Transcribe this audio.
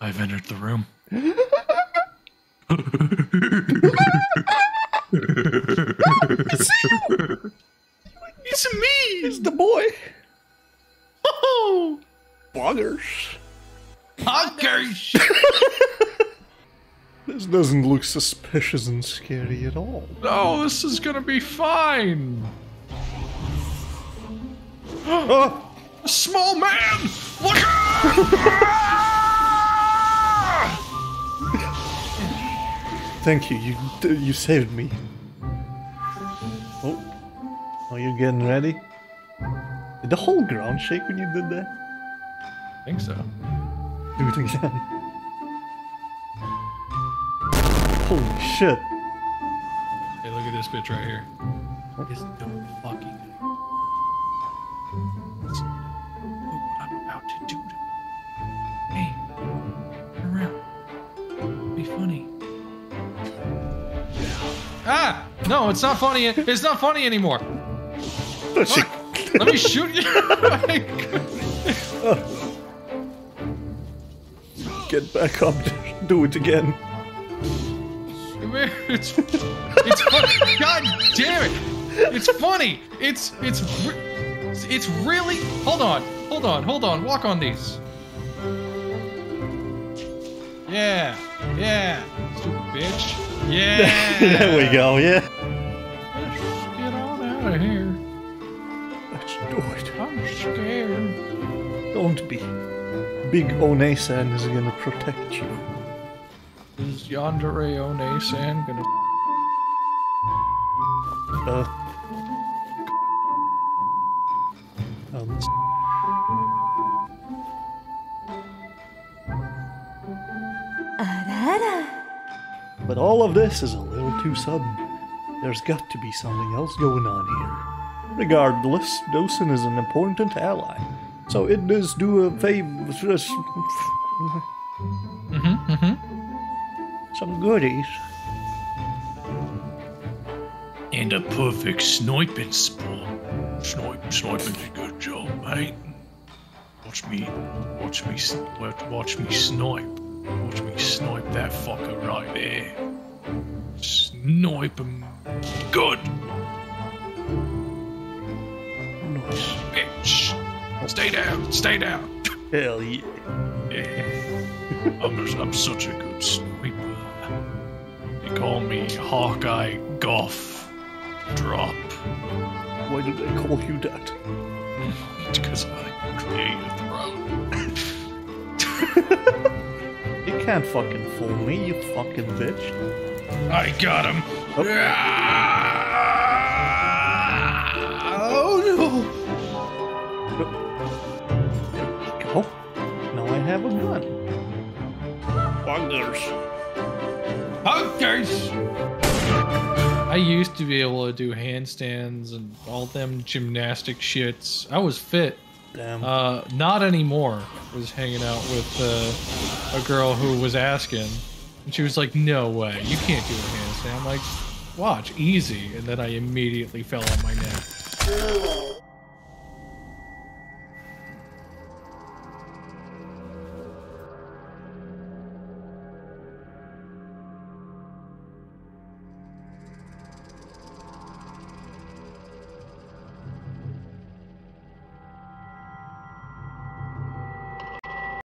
I've entered the room. it's me! It's the boy. Oh! Buggers. Huggers! This doesn't look suspicious and scary at all. No, this is gonna be fine. Oh, A small man! Look out! thank you. You you saved me. Oh, are you getting ready? Did the whole ground shake when you did that? I think so. Do it again. Holy shit. Hey, look at this bitch right here. The fucking. It's- Ah! No, it's not funny. It's not funny anymore. Shit- Let me shoot you. Get back up. Do it again. it's it's funny. God damn it! It's funny. It's it's it's really. Hold on. Hold on. Hold on. Walk on these. Yeah. Yeah. Stupid bitch. Yeah. there we go, yeah. Let's get on out of here. Let's do it. I'm scared. Don't be. Big One-san is gonna protect you. Is Yandere One-san gonna? Uh. Um. But all of this is a little too sudden. There's got to be something else going on here. Regardless, Dosan is an important ally. So it does do a favor. Mm-hmm. Mm-hmm. Some goodies. And a perfect sniping spot. Snipe, sniping's a good job, mate. Watch me, watch me, watch, watch me snipe. Watch me snipe that fucker right there. Snipe him. Good, Nice. bitch. Stay down, stay down. Hell yeah. Yeah. I'm, I'm such a good sniper. They call me Hawkeye Goff Drop. Why do they call you that? Because I created the road. You can't fucking fool me, you fucking bitch. I got him. Oh. Oh There we go. Now I have a gun. Buggers. no! Okay. I used to be able to do handstands and all them gymnastic shits. I was fit. Damn. Uh, not anymore. Was hanging out with uh, a girl who was asking, and she was like, "No way, you can't do a handstand." I'm like, "Watch, easy." And then I immediately fell on my neck.